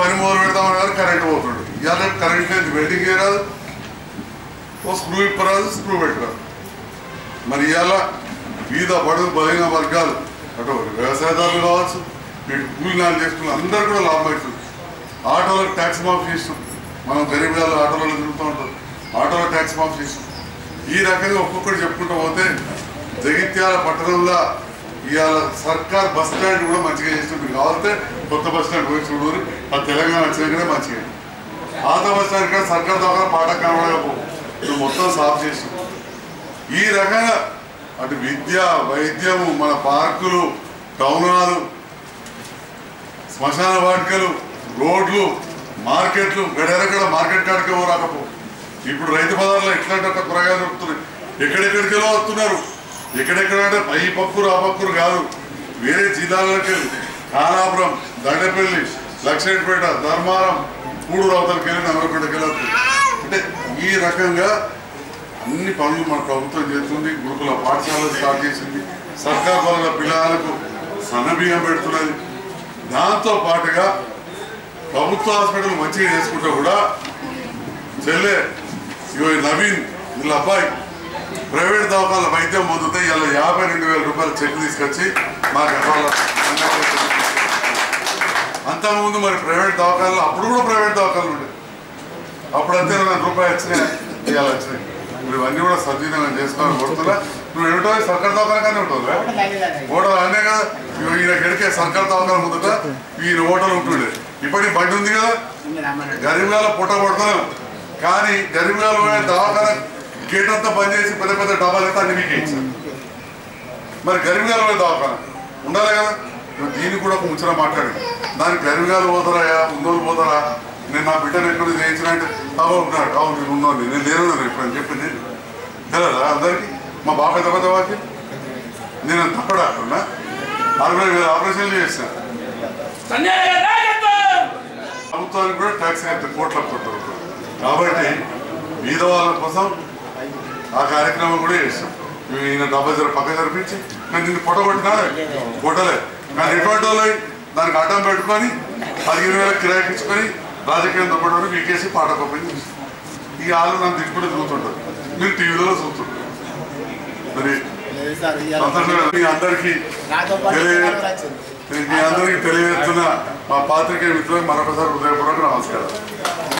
పని మొదలు పెడతాం కానీ కరెంట్ పోతుండు ఇవాళ కరెంట్ లేదు వెల్డింగ్ చేయరాదు ఓ స్క్రూ ఇప్పరాదు స్క్రూ పెట్టరాదు. మరి ఇవాళ వీధ బడుగు బలైన వర్గాలు అటు వ్యవసాయదారులు కావచ్చు ఇటు కూలి నాలు చేసుకున్న అందరూ కూడా లాభం అవుతుంది. ఆటోలకు ట్యాక్స్ మాఫ్ చేస్తాం. మనం గరీబ్ గారు ఆటోలలో తిరుగుతూ ఉంటాం. ఆటోలో ట్యాక్స్ మాఫ్ చేస్తాం. ఈ రకంగా ఒక్కొక్కటి చెప్పుకుంటూ పోతే జగిత్యాల పట్టణంలో ఇవాళ సర్కార్ బస్ స్టాండ్ కూడా మంచిగా చేసిన మీరు కావాలంటే కొత్త బస్ స్టాండ్ పోయి చూడరు. ఆ తెలంగాణ వచ్చినాకనే మంచిగా. పాత బస్ స్టాండ్ కానీ సర్కార్ ద్వారా పాట కనబడకపో ఇప్పుడు మొత్తం సాఫ్ చేసి. ఈ రకంగా అటు విద్య వైద్యము మన పార్కులు టౌనాలు శ్మశాన వాటికలు రోడ్లు మార్కెట్లు గడెరగడ మార్కెట్ కాడికి ఎవరు రాకపో ఇప్పుడు రైతు బజార్లో ఎట్లాంటి ఒక కూరగాయలు దొరుకుతున్నాయి? ఎక్కడెక్కడికెళ్ళో వస్తున్నారు? ఎక్కడెక్కడ అంటే పై పక్కురు ఆ పక్కురు కాదు. వేరే జిల్లాలకు వెళ్ళి కానాపురం దండపల్లి లక్ష్మీపేట ధర్మారం కూడూరు అవతలకి వెళ్ళి నగరపేటకి అంటే ఈ రకంగా అన్ని పనులు మన ప్రభుత్వం చేస్తుంది. గురుకుల పాఠశాలలు స్టార్ట్ చేసింది. సర్కార్ పనుల పిల్లలకు సన్నబియ్యం పెడుతున్నది. దాంతో పాటుగా ప్రభుత్వ హాస్పిటల్ మంచిగా చేసుకుంటే కూడా చెల్లె ఇవి నవీన్ వీళ్ళ అబ్బాయి ప్రైవేట్ దవాఖాన వైద్యం పొందితే ఇలా యాభై రెండు వేల రూపాయల చెక్ తీసుకొచ్చి మా గతంలో అంతకుముందు మరి ప్రైవేట్ దవాఖానలు అప్పుడు కూడా ప్రైవేట్ దవాఖానలు ఉండేవి అప్పుడు అంతే రూపాయలు వచ్చినాయి ఇవాళ వచ్చినాయి. ఇవన్నీ కూడా సద్వినియోగం చేసుకోవాలని కోరుతున్నా. నువ్వు ఏమిటో సర్కార్ దవాఖానగానే ఉంటావు ఓటర్ అనే కదా ఈయన గడికే సర్కార్ దవాఖాన ముందుట ఈయన ఓటర్లు ఉంటుండే. ఇప్పటికి బండి ఉంది కదా. గరీబ్గాల పుట్ట కొడుతున్నాం కానీ గరీబ్గాల దవాఖాన గేట్ అంతా బంద్ చేసి పెద్ద పెద్ద డబ్బాలు అయితే అన్ని మీకు ఇచ్చారు. మరి గరీబ్గాల దవాఖాన ఉండాలి కదా? దీన్ని కూడా ఒక ముచ్చట మాట్లాడి దానికి గరీబ్గాలు పోతారా ఉన్నోళ్ళు పోతారా? నేను నా బిడ్డను ఎక్కడ చేయించిన అంటే అవు ఉన్నాడు. అవును నేను ఉన్నాను నేను లేను ఇప్పుడు అని చెప్పింది తెలియదా అందరికీ? మా బాబు పెద్ద పెద్ద వాకి నేను తప్పడా అక్కడ అరవై వేల ఆపరేషన్లు చేశాను ప్రభుత్వానికి కూడా ట్యాక్స్ అయితే కోట్ల కాబట్టి బీద వాళ్ళ కోసం ఆ కార్యక్రమం కూడా చేస్తాం మేము ఈయన డబ్బా జర పక్క జరిపించి నేను నిన్ను పొట్ట కొట్టినా కొట్టలే. కానీ ఎటువంటి వాళ్ళు దానికి అడ్డం పెట్టుకొని పదిహేను వేల కిరాయికి ఇచ్చుకొని రాజకీయం తప్పడం వీకేసి పాట పంపించి ఈ వాళ్ళు నన్ను దిక్కుడు చూస్తుంటారు. మీరు టీవీలో చూస్తుంటారు. మరి మీ అందరికీ మీ అందరికీ తెలియజేస్తున్న మా పాత్రికేయ మిత్రులకు మరొకసారి హృదయపూర్వక నమస్కారం